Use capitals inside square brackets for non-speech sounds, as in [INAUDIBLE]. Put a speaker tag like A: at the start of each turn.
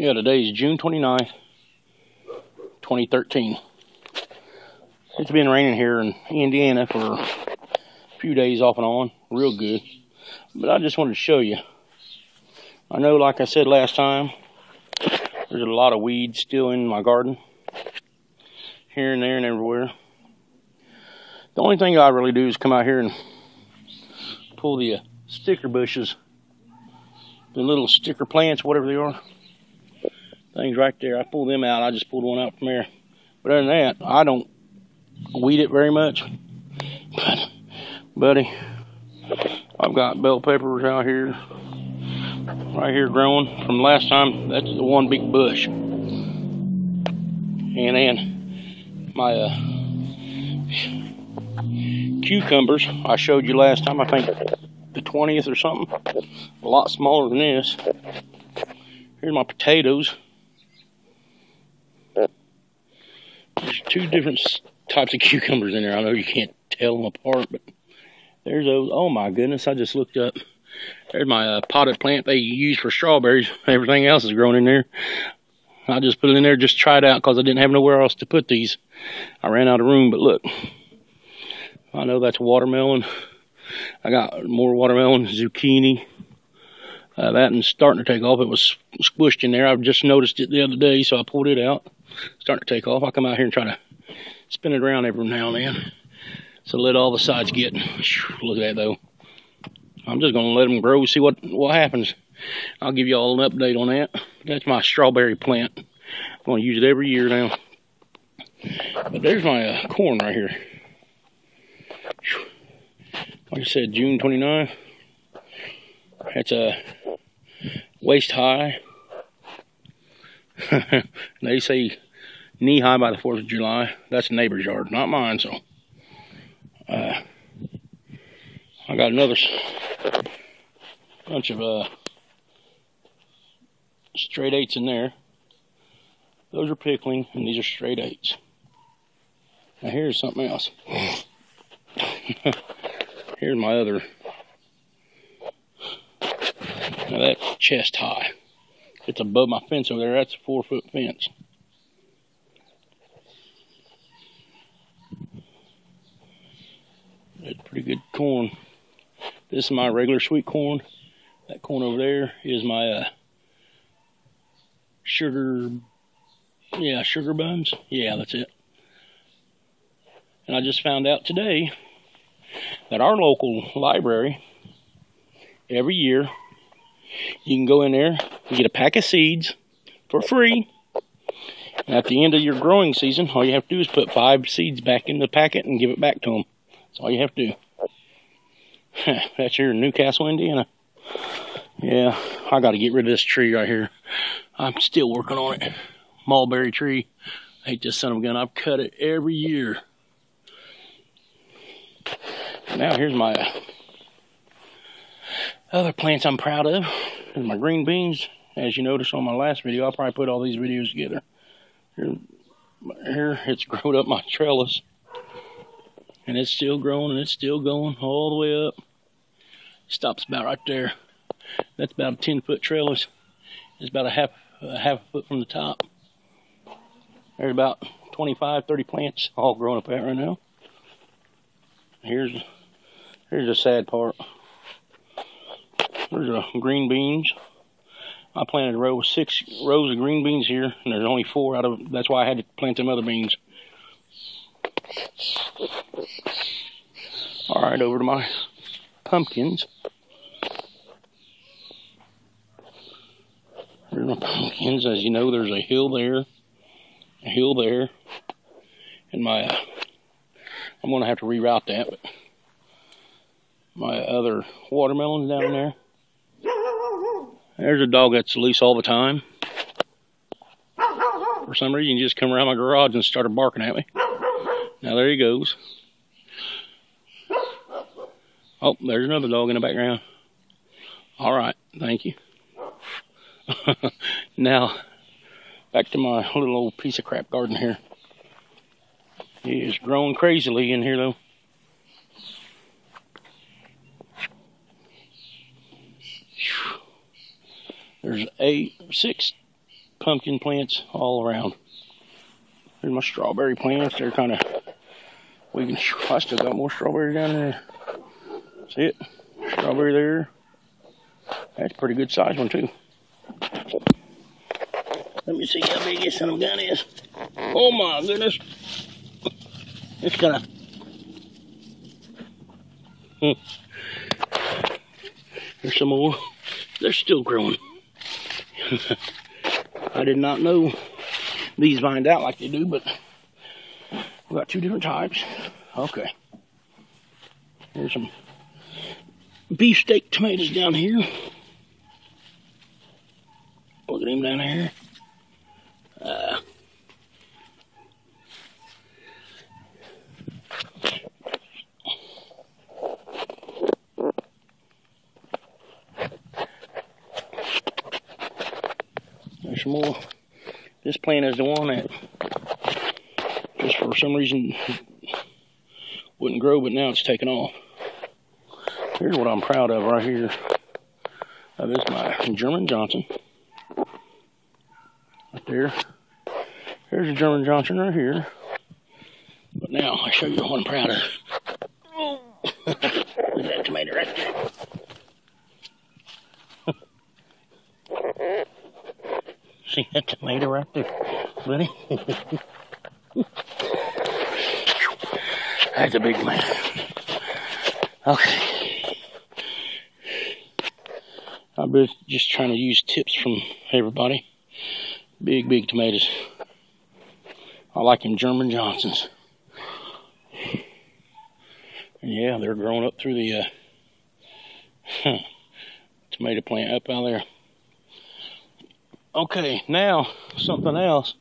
A: Yeah, today is June 29th, 2013. It's been raining here in Indiana for a few days off and on, real good. But I just wanted to show you. I know, like I said last time, there's a lot of weeds still in my garden. Here and there and everywhere. The only thing I really do is come out here and pull the uh, sticker bushes, the little sticker plants, whatever they are things right there. I pull them out. I just pulled one out from there. But other than that, I don't weed it very much. But, buddy, I've got bell peppers out here, right here growing from last time. That's the one big bush. And then my uh, cucumbers I showed you last time, I think the 20th or something, a lot smaller than this. Here's my potatoes. There's two different types of [LAUGHS] cucumbers in there. I know you can't tell them apart, but there's those. Oh my goodness, I just looked up. There's my uh, potted plant they use for strawberries. Everything else is grown in there. I just put it in there just try it out because I didn't have nowhere else to put these. I ran out of room, but look. I know that's watermelon. I got more watermelon, zucchini. Uh, that and starting to take off. It was squished in there. I just noticed it the other day, so I pulled it out starting to take off. I come out here and try to spin it around every now and then. So let all the sides get. [SNIFFS] Look at that though. I'm just gonna let them grow, see what what happens. I'll give you all an update on that. That's my strawberry plant. I'm gonna use it every year now. But there's my uh, corn right here. [SNIFFS] Like I said, June 29th. That's a waist high. [LAUGHS] they say knee high by the 4th of July. That's a neighbor's yard, not mine, so. Uh, I got another bunch of uh, straight eights in there. Those are pickling, and these are straight eights. Now here's something else. [LAUGHS] here's my other. Now that's chest high. It's above my fence over there. That's a four foot fence. That's pretty good corn. This is my regular sweet corn. That corn over there is my uh, sugar, yeah, sugar buns. Yeah, that's it. And I just found out today that our local library, every year, you can go in there and get a pack of seeds for free. And at the end of your growing season, all you have to do is put five seeds back in the packet and give it back to them. That's all you have to do. [LAUGHS] That's here in New Castle, Indiana. Yeah, I got to get rid of this tree right here. I'm still working on it. Mulberry tree. I hate this son of a gun. I've cut it every year. Now here's my other plants I'm proud of. Here's my green beans. As you noticed on my last video, I'll probably put all these videos together. Here, here it's [LAUGHS] grown up my trellis and it's still growing and it's still going all the way up. Stops about right there. That's about a 10 foot trellis. It's about a half a half a foot from the top. There's about 25, 30 plants all growing up out right now. Here's here's the sad part. There's a green beans. I planted a row six rows of green beans here, and there's only four out of. That's why I had to plant them other beans. All right, over to my pumpkins. My pumpkins. As you know, there's a hill there, a hill there, and my, uh, I'm to have to reroute that, but my other watermelons down there. There's a dog that's loose all the time. For some reason, he just come around my garage and started barking at me. Now there he goes. Oh, there's another dog in the background. All right, thank you. [LAUGHS] now, back to my little old piece of crap garden here. It is growing crazily in here though. There's eight, six, pumpkin plants all around. There's my strawberry plants. They're kind of, we can, I still got more strawberry down there. See it? Strawberry there. That's a pretty good size one too. Let me see how big this son of gun is. Oh my goodness. It's gonna. Hmm. There's some more. They're still growing. [LAUGHS] I did not know these vined out like they do, but we got two different types. Okay. Here's some beefsteak tomatoes down here. Look at him down here. Some more. This plant is the one that just for some reason wouldn't grow, but now it's taken off. Here's what I'm proud of right here. Uh, this is my German Johnson. Right there. Here's a German Johnson right here. But now I show you what I'm proud of. That tomato right there. [LAUGHS] See that tomato right there, buddy? That's a big man. Okay. I'm just trying to use tips from everybody. Big, big tomatoes. I like them German Johnsons. Yeah, they're growing up through the uh, [LAUGHS] tomato plant up out there. Okay, now something else.